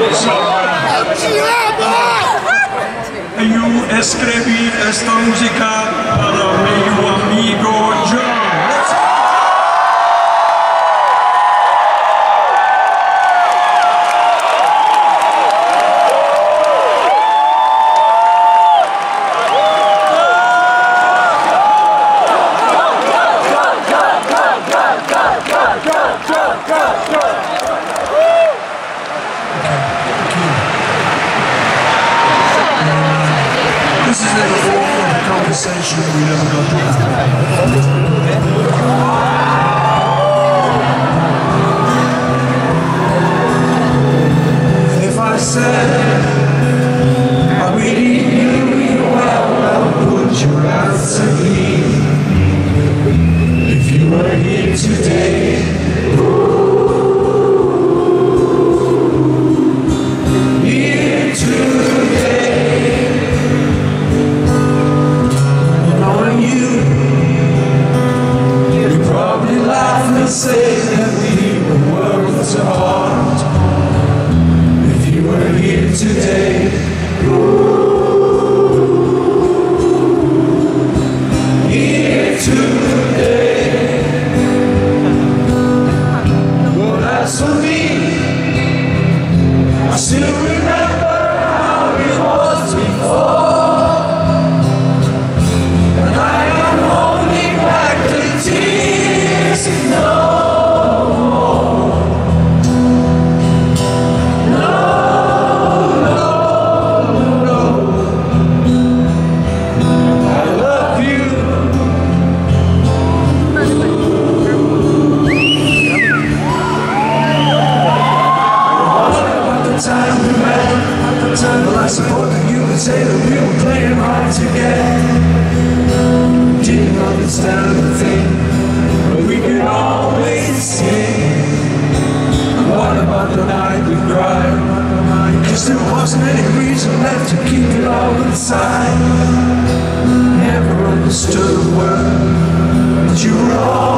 Eu te amo! Eu escrevi esta música para meu amigo John. Conversation we never got to have. If I said I really knew you well, well, would you answer me? If you were here today, here today, say that we were playing hard to get. Didn't understand the thing, but we could always sing. What about the night we cried? Cause there wasn't any reason left to keep it all inside. Never understood a word, but you were all